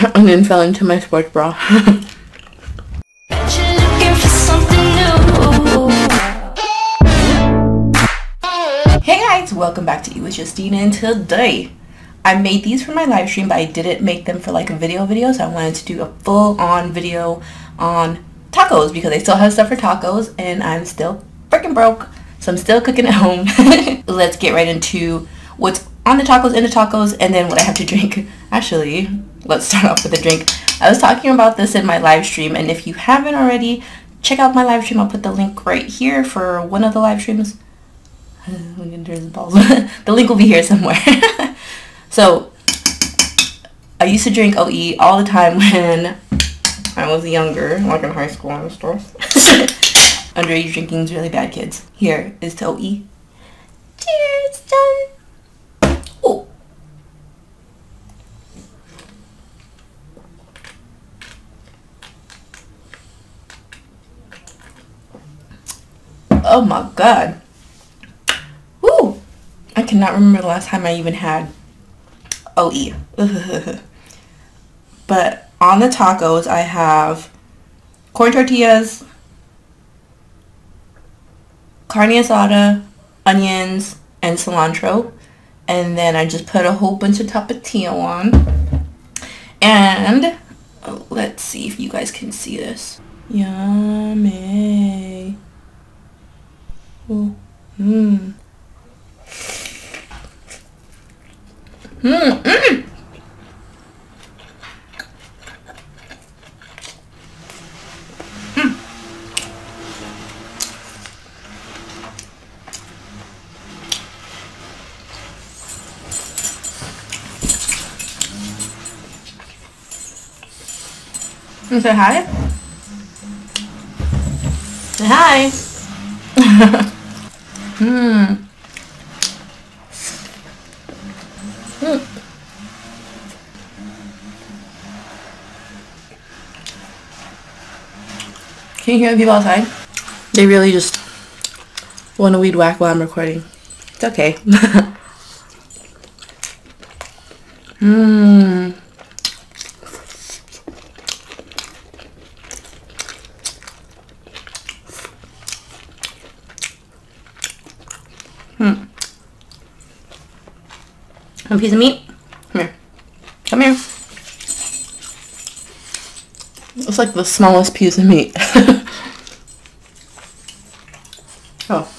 and then fell into my sports bra. hey guys, welcome back to Eat with Justene and today I made these for my live stream but I didn't make them for like a video video so I wanted to do a full on video on tacos because I still have stuff for tacos and I'm still freaking broke so I'm still cooking at home. Let's get right into what's on the tacos, in the tacos, and then what I have to drink. Actually, let's start off with a drink. I was talking about this in my live stream, and if you haven't already, check out my live stream. I'll put the link right here for one of the live streams. the link will be here somewhere. so, I used to drink OE all the time when I was younger, like in high school and stuff. Underage drinking is really bad, kids. Here is to OE. Cheers, done. Oh my god. Woo! I cannot remember the last time I even had OE. but on the tacos, I have corn tortillas, carne asada, onions, and cilantro. And then I just put a whole bunch of tapatio on. And oh, let's see if you guys can see this. Yummy. Mmm. Mmm. Mmm. Say hi. Say hi. Hmm. Hmm. Can you hear the people outside? They really just want to weed whack while I'm recording. It's okay. Mmm. Hmm. A piece of meat? Come here. Come here. It's like the smallest piece of meat. oh.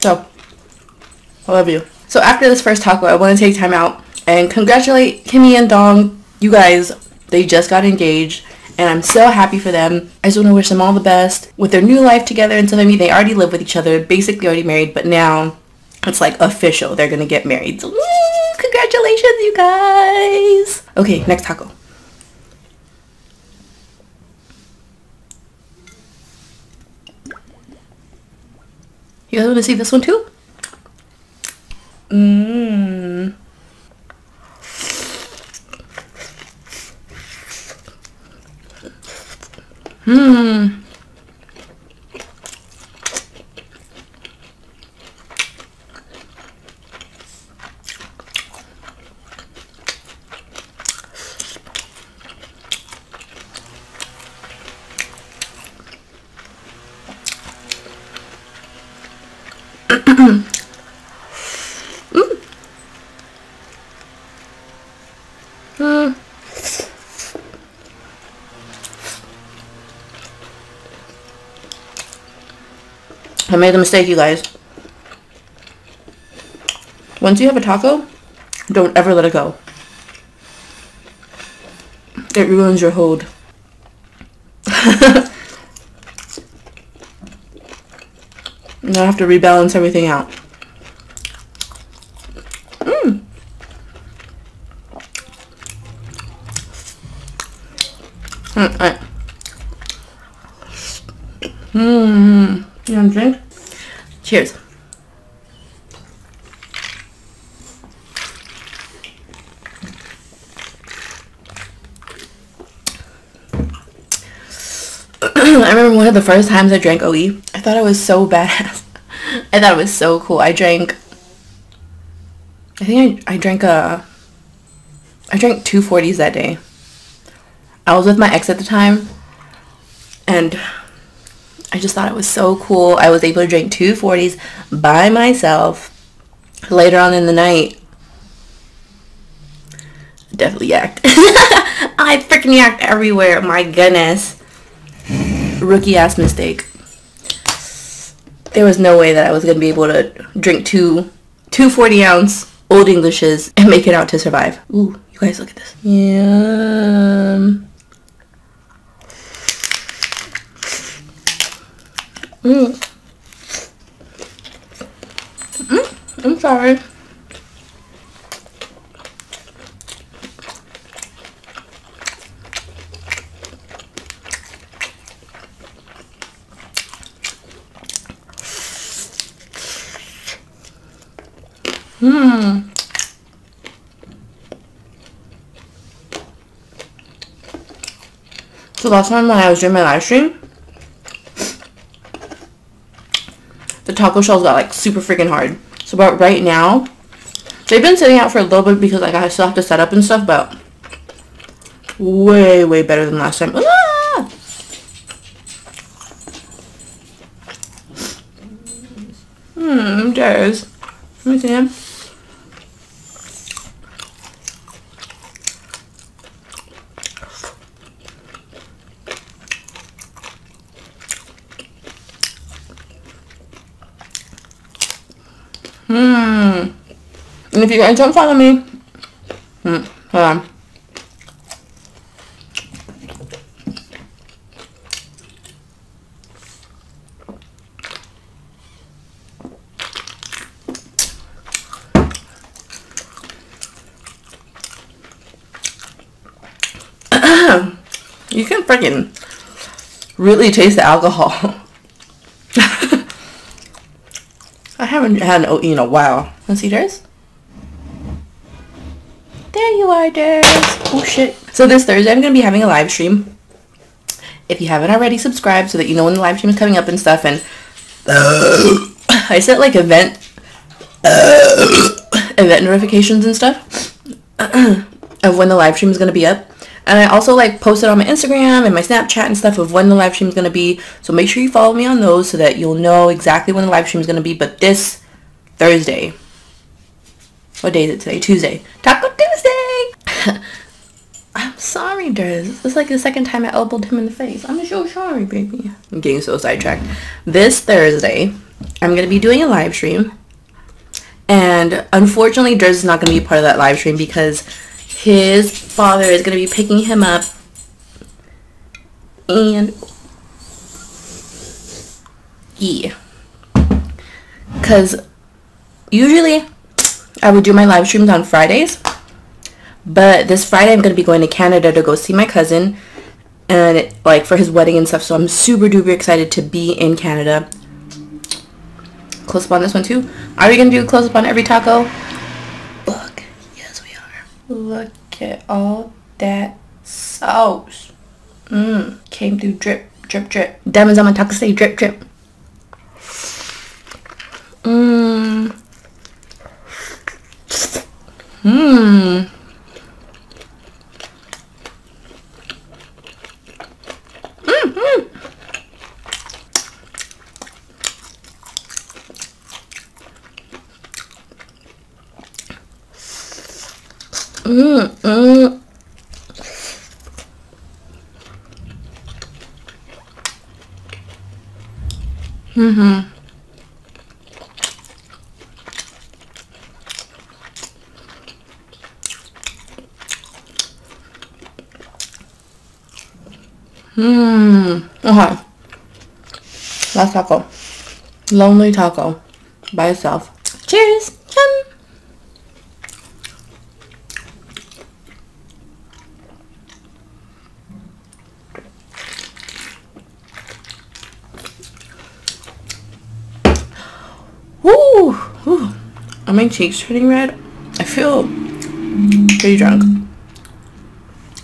So, I love you. So after this first taco, I want to take time out and congratulate Kimmy and Dong. You guys, they just got engaged and I'm so happy for them. I just want to wish them all the best with their new life together and so I mean they already live with each other, basically already married, but now it's like official. They're gonna get married. So, congratulations, you guys. Okay, next taco. You guys want to see this one too? Mmm. Mmm. I made a mistake, you guys. Once you have a taco, don't ever let it go. It ruins your hold. And I have to rebalance everything out. Mmm. Mmm. Mmm. You want to drink? Cheers. I remember one of the first times I drank OE. I thought it was so badass. I thought it was so cool. I drank, I think I, I drank a, I drank two 40s that day. I was with my ex at the time and I just thought it was so cool. I was able to drink two 40s by myself later on in the night. Definitely yacked. I freaking yacked everywhere. My goodness. Rookie ass mistake. There was no way that I was going to be able to drink two, two 40 ounce Old Englishes and make it out to survive. Ooh, you guys look at this. Yeah. Mm. Mm, I'm sorry. So last time when I was doing my live stream, the taco shells got like super freaking hard. So about right now, they've been sitting out for a little bit because like I still have to set up and stuff, but way, way better than last time. Ah! Hmm, there's. Let me see him. Hmm. And if you guys don't follow me, hmm, hold on. you can freaking really taste the alcohol. I haven't had an oat in a while. Let's see. Durs. Oh, shit. So this Thursday, I'm going to be having a live stream. If you haven't already, subscribe so that you know when the live stream is coming up and stuff. And uh, I set like event uh, event notifications and stuff of when the live stream is going to be up. And I also like posted on my Instagram and my Snapchat and stuff of when the live stream is going to be. So make sure you follow me on those so that you'll know exactly when the live stream is going to be. But this Thursday, what day is it today? Tuesday. Sorry, Durs. This is like the second time I elbowed him in the face. I'm so sorry, baby. I'm getting so sidetracked. This Thursday, I'm going to be doing a live stream. And unfortunately, Durs is not going to be part of that live stream because his father is going to be picking him up and yeah because usually I would do my live streams on Fridays but this Friday I'm going to be going to Canada to go see my cousin and like for his wedding and stuff so I'm super duper excited to be in Canada close up on this one too are we going to do a close up on every taco Look. Yes, we are. Look at all that sauce. Mmm. Came through drip, drip, drip. Diamonds on my taco say drip, drip. Mmm. Mmm. Mm, mm. Mm-hmm. Mmm. Okay. Last taco. Lonely taco. By itself. Cheers. Yum. Woo! Ooh. Are my cheeks turning red? I feel pretty drunk.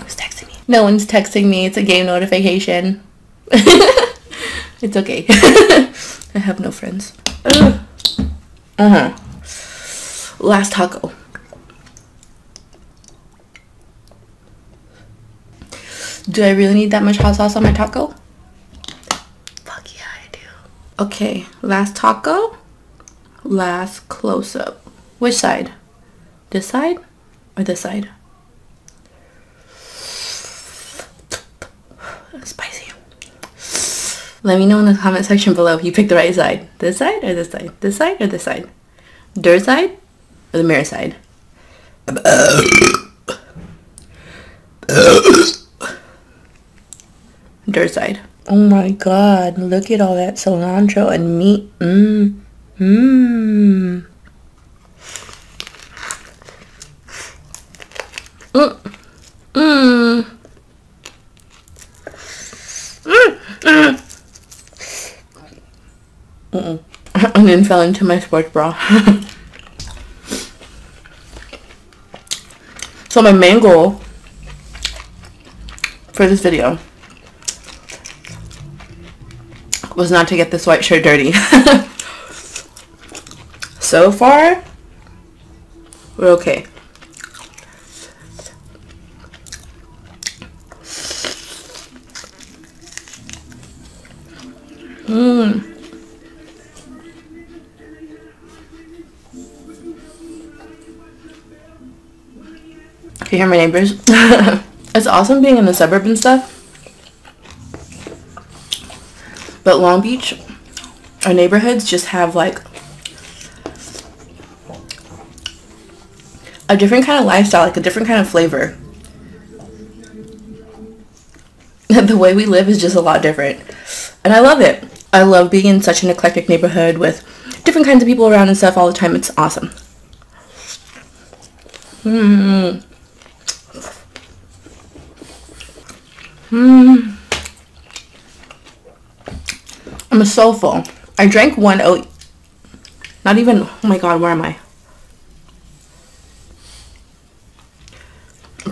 Who's texting me? No one's texting me. It's a game notification. it's okay. I have no friends. Uh-huh. Last taco. Do I really need that much hot sauce on my taco? Fuck yeah, I do. Okay, last taco. Last close-up. Which side? This side or this side? Spicy. Let me know in the comment section below if you picked the right side. This side or this side? This side or this side? Dirt side or the mirror side? Dirt side. Oh my god, look at all that cilantro and meat. Mmm. Mmm. Mmm. Mm. Mm. and then fell into my sports bra. so my main goal for this video was not to get this white shirt dirty. so far, we're okay. Mmm. Can you hear my neighbors? it's awesome being in the suburb and stuff. But Long Beach, our neighborhoods just have like a different kind of lifestyle, like a different kind of flavor. the way we live is just a lot different. And I love it. I love being in such an eclectic neighborhood with different kinds of people around and stuff all the time. It's awesome. Mmm. Mmm. I'm so full. I drank one oat. Not even, oh my god, where am I?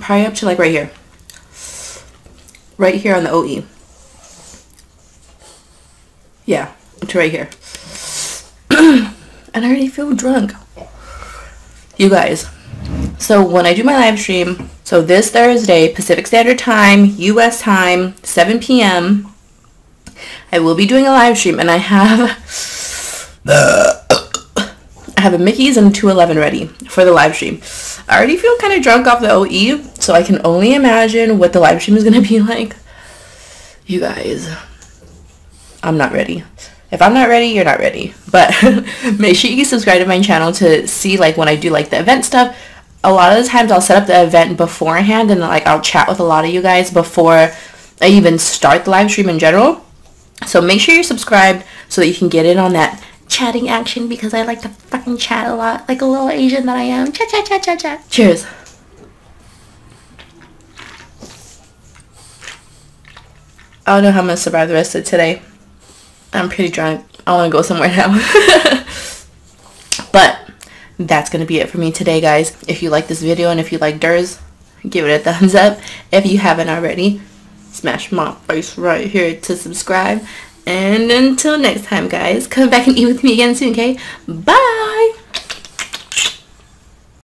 Probably up to like right here. Right here on the OE. Yeah, to right here. and I already feel drunk. You guys, so when I do my live stream, so this Thursday, Pacific Standard Time, US time, 7 p.m., I will be doing a live stream and I have I have a Mickey's and 211 ready for the live stream. I already feel kind of drunk off the OE, so I can only imagine what the live stream is going to be like. You guys, I'm not ready. If I'm not ready, you're not ready. But make sure you subscribe to my channel to see like when I do like the event stuff. A lot of the times I'll set up the event beforehand and like I'll chat with a lot of you guys before I even start the live stream in general. So make sure you're subscribed so that you can get in on that chatting action because I like to fucking chat a lot like a little Asian that I am. Chat, chat, chat, chat, chat. Cheers. I don't know how I'm to survive the rest of today. I'm pretty drunk. I want to go somewhere now. but that's to be it for me today, guys. If you like this video and if you like Durs, give it a thumbs up. If you haven't already, smash my face right here to subscribe. And until next time, guys, come back and eat with me again soon, okay? Bye!